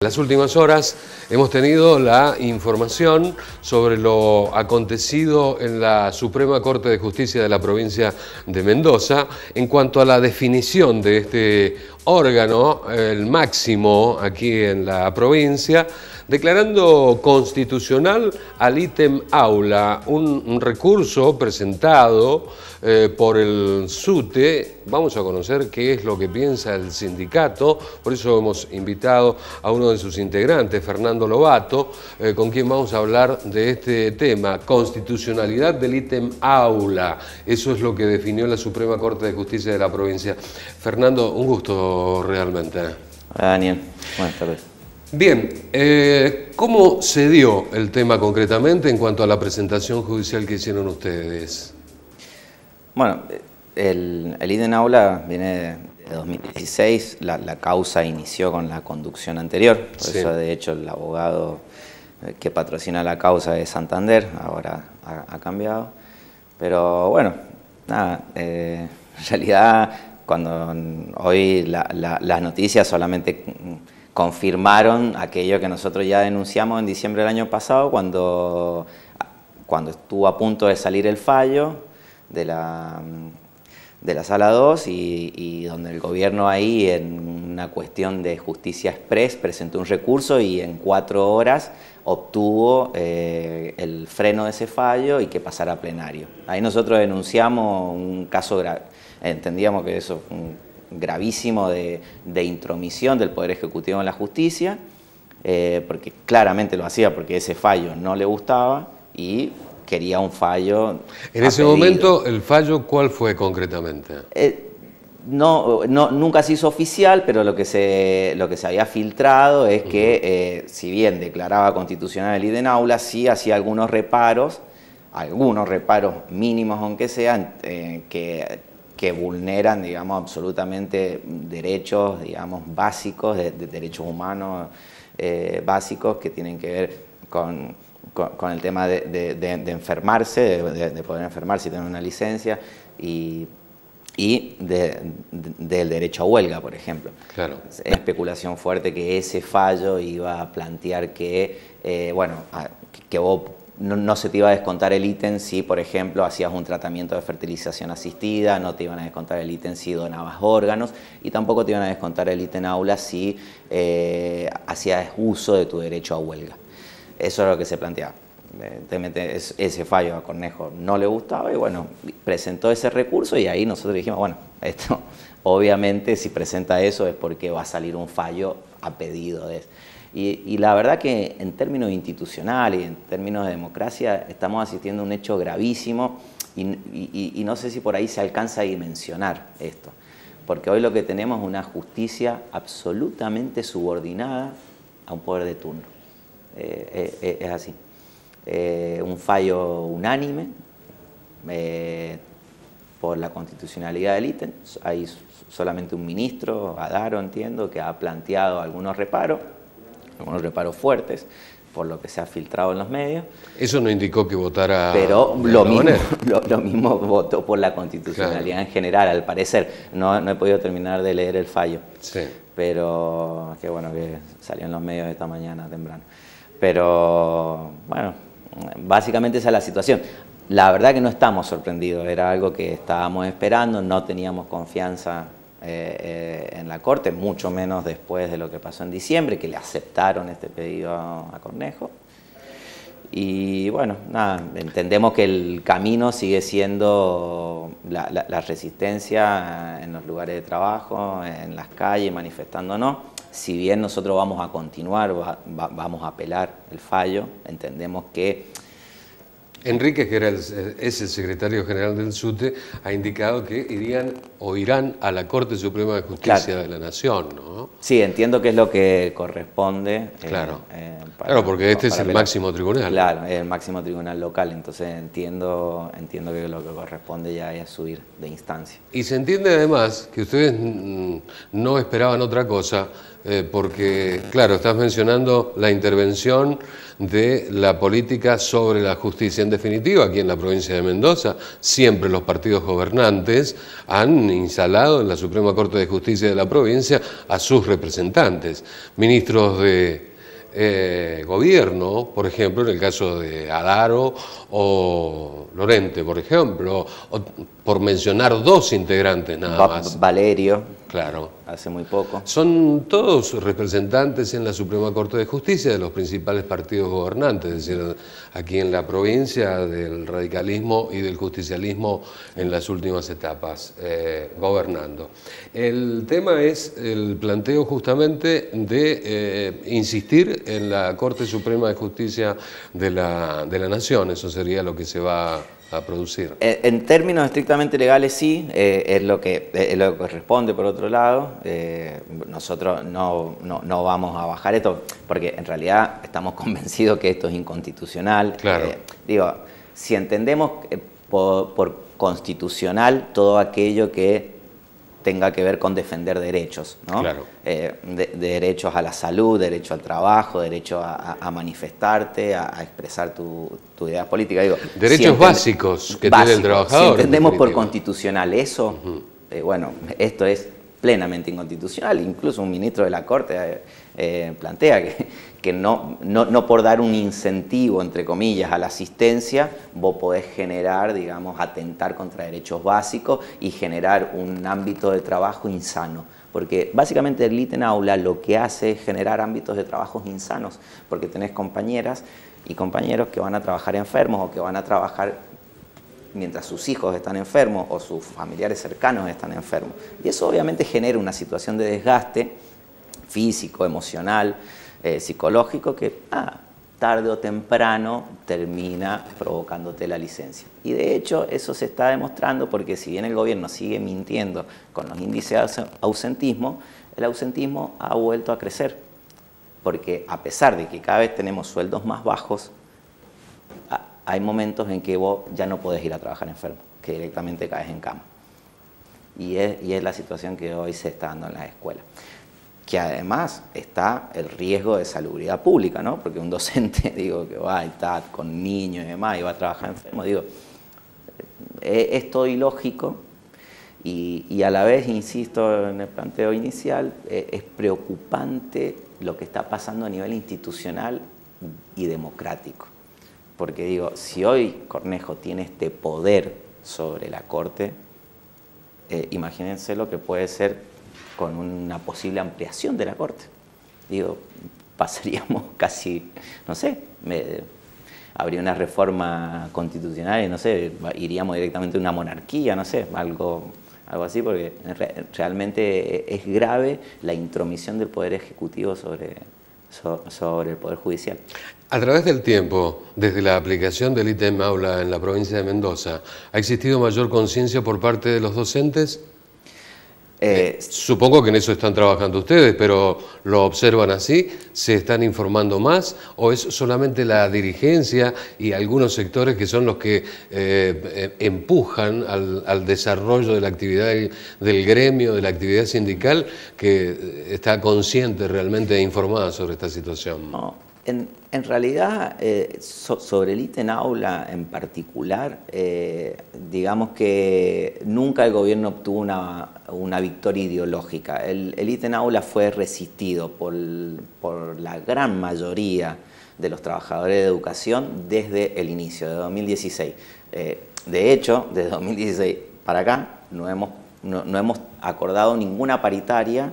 En las últimas horas hemos tenido la información sobre lo acontecido en la Suprema Corte de Justicia de la provincia de Mendoza en cuanto a la definición de este órgano, el máximo aquí en la provincia, declarando constitucional al ítem aula, un, recurso presentado eh, por el SUTE. Vamos a conocer qué es lo que piensa el sindicato, por eso hemos invitado a uno de sus integrantes, Fernando Lobato, eh, con quien vamos a hablar de este tema, constitucionalidad del ítem aula. Eso es lo que definió la Suprema Corte de Justicia de la provincia. Fernando, un gusto realmente. Hola Daniel, buenas tardes. Bien, eh, ¿cómo se dio el tema concretamente en cuanto a la presentación judicial que hicieron ustedes? Bueno, el, el IDEN Aula viene de 2016, la, causa inició con la conducción anterior, por eso de hecho el abogado eh, que patrocina la causa es Santander, ahora ha, cambiado, pero bueno, nada, eh, en realidad cuando hoy las noticias solamente confirmaron aquello que nosotros ya denunciamos en diciembre del año pasado cuando, cuando estuvo a punto de salir el fallo de la, de la sala 2 y, donde el gobierno ahí en una cuestión de justicia express presentó un recurso y en cuatro horas obtuvo eh, el freno de ese fallo y que pasara a plenario. Ahí nosotros denunciamos un caso grave, entendíamos que eso fue un gravísimo de, intromisión del Poder Ejecutivo en la justicia, eh, porque claramente lo hacía porque ese fallo no le gustaba y quería un fallo. En ese momento, ¿el fallo cuál fue concretamente? Eh, no, nunca se hizo oficial, pero lo que se, lo que se había filtrado es que, eh, si bien declaraba constitucional el IDEN aula, sí hacía algunos reparos, algunos reparos mínimos aunque sean, que que vulneran, digamos, absolutamente derechos, digamos, básicos, de, derechos humanos eh, básicos que tienen que ver con, con, el tema de, enfermarse, de, poder enfermarse y tener una licencia, y, y del derecho a huelga, por ejemplo. Claro. Es especulación fuerte que ese fallo iba a plantear que, eh, bueno, que vos no, se te iba a descontar el ítem si, por ejemplo, hacías un tratamiento de fertilización asistida, no te iban a descontar el ítem si donabas órganos y tampoco te iban a descontar el ítem aula si eh, hacías uso de tu derecho a huelga. Eso es lo que se planteaba. Ese fallo a Cornejo no le gustaba y bueno, presentó ese recurso y ahí nosotros dijimos, bueno, esto obviamente si presenta eso es porque va a salir un fallo a pedido de Y, la verdad que en términos institucionales y en términos de democracia estamos asistiendo a un hecho gravísimo y, no sé si por ahí se alcanza a dimensionar esto, porque hoy lo que tenemos es una justicia absolutamente subordinada a un poder de turno. Eh, eh, eh, es así. un fallo unánime por la constitucionalidad del ítem. Hay solamente un ministro, Adaro entiendo, que ha planteado algunos reparos algunos reparos fuertes, por lo que se ha filtrado en los medios. Eso no indicó que votara. Pero lo mismo, lo, mismo, votó por la constitucionalidad en general, al parecer. No, no, he podido terminar de leer el fallo. Sí. Pero qué bueno que salió en los medios esta mañana temprano. Pero bueno, básicamente esa es la situación. La verdad que no estamos sorprendidos, era algo que estábamos esperando, no teníamos confianza eh, en la Corte, mucho menos después de lo que pasó en diciembre, que le aceptaron este pedido a, Cornejo. Y bueno, nada, entendemos que el camino sigue siendo la, resistencia en los lugares de trabajo, en las calles, manifestándonos. Si bien nosotros vamos a continuar, vamos a apelar el fallo, entendemos que Enrique, que era es el secretario general del SUTE, ha indicado que irían o irán a la Corte Suprema de Justicia de la Nación, ¿no? Sí, entiendo que es lo que corresponde. Eh, claro, eh, claro porque este es el máximo tribunal. Claro, es el máximo tribunal local, entonces entiendo, entiendo que lo que corresponde ya es subir de instancia. Y se entiende además que ustedes no esperaban otra cosa Eh, porque, claro, estás mencionando la intervención de la política sobre la justicia. En definitiva, aquí en la provincia de Mendoza, siempre los partidos gobernantes han instalado en la Suprema Corte de Justicia de la provincia a sus representantes, ministros de eh, gobierno, por ejemplo, en el caso de Adaro o Lorente, por ejemplo, por mencionar dos integrantes nada más. Valerio. Claro. Hace muy poco. Son todos representantes en la Suprema Corte de Justicia de los principales partidos gobernantes, es decir, aquí en la provincia del radicalismo y del justicialismo en las últimas etapas, eh, gobernando. El tema es el planteo justamente de eh, insistir en la Corte Suprema de Justicia de la, de la Nación, eso sería lo que se va a producir. Eh, en términos estrictamente legales sí, eh, es, lo que, es lo que corresponde por otro lado. Eh, nosotros no, no, vamos a bajar esto porque en realidad estamos convencidos que esto es inconstitucional. Claro. digo, si entendemos por, por constitucional todo aquello que tenga que ver con defender derechos, ¿no? Claro. Eh, derechos a la salud, derecho al trabajo, derecho a, manifestarte, a, expresar tu, tu idea política. Digo, derechos básicos que tiene el trabajador. Si entendemos por constitucional eso, eh, bueno, esto es plenamente inconstitucional. Incluso un ministro de la Corte eh, plantea que que no, no, por dar un incentivo, entre comillas, a la asistencia, vos podés generar, digamos, atentar contra derechos básicos y generar un ámbito de trabajo insano. Porque básicamente el ITEN aula lo que hace es generar ámbitos de trabajo insanos, porque tenés compañeras y compañeros que van a trabajar enfermos o que van a trabajar mientras sus hijos están enfermos o sus familiares cercanos están enfermos. Y eso obviamente genera una situación de desgaste físico, emocional, eh, psicológico que ah, tarde o temprano termina provocándote la licencia. Y de hecho eso se está demostrando porque si bien el gobierno sigue mintiendo con los índices de ausentismo, el ausentismo ha vuelto a crecer. Porque a pesar de que cada vez tenemos sueldos más bajos, hay momentos en que vos ya no podés ir a trabajar enfermo, que directamente caes en cama. Y es, la situación que hoy se está dando en las escuelas que además está el riesgo de salubridad pública, ¿no? Porque un docente, digo, que va y está con niños y demás y va a trabajar enfermo, digo, eh, es, todo ilógico y, a la vez, insisto en el planteo inicial, eh, es preocupante lo que está pasando a nivel institucional y democrático. Porque digo, si hoy Cornejo tiene este poder sobre la Corte, eh, imagínense lo que puede ser con una posible ampliación de la Corte. Digo, pasaríamos casi, no sé, habría una reforma constitucional y no sé, iríamos directamente a una monarquía, no sé, algo, algo así, porque realmente es grave la intromisión del Poder Ejecutivo sobre, sobre el Poder Judicial. A través del tiempo, desde la aplicación del ITEM Aula en la provincia de Mendoza, ¿ha existido mayor conciencia por parte de los docentes? Eh, supongo que en eso están trabajando ustedes, pero ¿lo observan así? ¿Se están informando más? ¿O es solamente la dirigencia y algunos sectores que son los que eh, empujan al, desarrollo de la actividad del, gremio, de la actividad sindical, que está consciente realmente e informada sobre esta situación? En, realidad, eh, sobre el ítem aula en particular, eh, digamos que nunca el gobierno obtuvo una, victoria ideológica. El, ítem aula fue resistido por, la gran mayoría de los trabajadores de educación desde el inicio, de 2016. Eh, de hecho, desde 2016 para acá no hemos acordado ninguna paritaria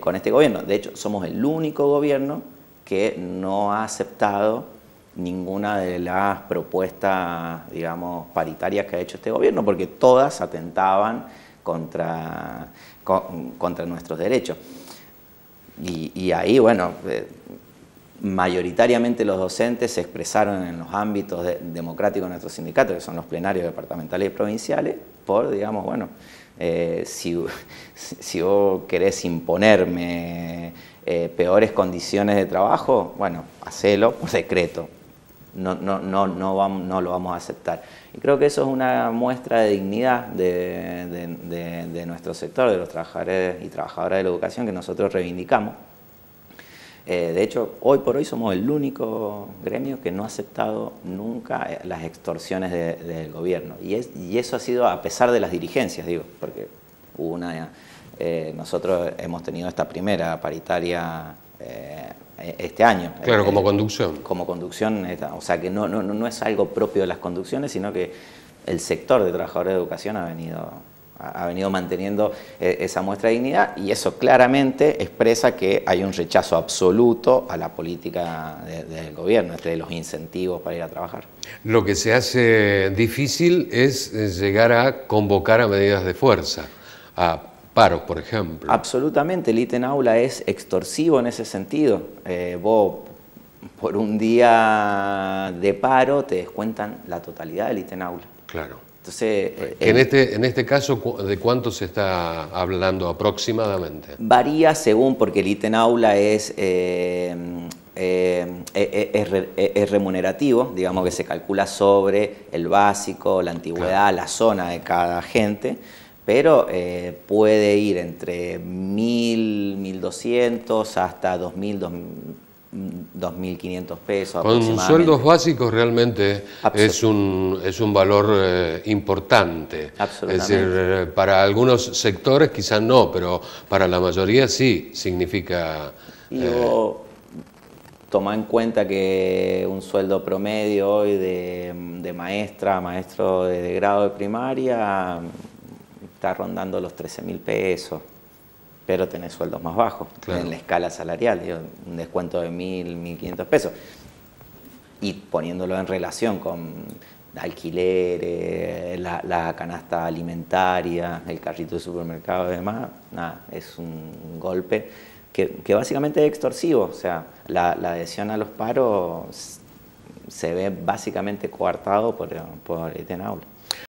con este gobierno. De hecho, somos el único gobierno que no ha aceptado ninguna de las propuestas, digamos, paritarias que ha hecho este gobierno, porque todas atentaban contra, contra nuestros derechos. Y, ahí, bueno, eh, mayoritariamente los docentes se expresaron en los ámbitos democráticos de nuestros sindicatos, que son los plenarios departamentales y provinciales, por, digamos, bueno, eh, si, si vos querés imponerme eh, peores condiciones de trabajo, bueno, hacelo por decreto. No, no, no, no, vamos, no lo vamos a aceptar. Y creo que eso es una muestra de dignidad de, nuestro sector, de los trabajadores y trabajadoras de la educación que nosotros reivindicamos, Eh, de hecho, hoy por hoy somos el único gremio que no ha aceptado nunca eh, las extorsiones del gobierno. Y, es, y eso ha sido a pesar de las dirigencias, digo, porque hubo una... Eh, nosotros hemos tenido esta primera paritaria este año. Claro, como conducción. Como conducción, o sea que no, no, no es algo propio de las conducciones, sino que el sector de trabajadores de educación ha venido ha venido manteniendo eh, esa muestra de dignidad y eso claramente expresa que hay un rechazo absoluto a la política del gobierno, este, de los incentivos para ir a trabajar. Lo que se hace difícil es llegar a convocar a medidas de fuerza, a paros, por ejemplo. Absolutamente, el ítem aula es extorsivo en ese sentido. Eh, vos por un día de paro te descuentan la totalidad del ítem aula. Claro. Entonces, eh, en, este, en este caso, ¿de cuánto se está hablando aproximadamente? Varía según, porque el ítem aula es, eh, eh, es, remunerativo, digamos que se calcula sobre el básico, la antigüedad, la zona de cada gente, pero puede ir entre 1.000, 1.200 hasta 2.000, 2.500 pesos. Con sueldos básicos realmente es un, es un valor eh, importante. Es decir, eh, para algunos sectores quizás no, pero para la mayoría sí significa... Y eh, toma en cuenta que un sueldo promedio hoy de, maestra, maestro de, grado de primaria, está rondando los 13 mil pesos pero tenés sueldos más bajos en la escala salarial, un descuento de 1.000, 1.500 pesos. Y poniéndolo en relación con alquileres, la, canasta alimentaria, el carrito de supermercado y demás, nada, es un golpe que, básicamente es extorsivo. O sea, la, adhesión a los paros se ve básicamente coartado por, por el aula.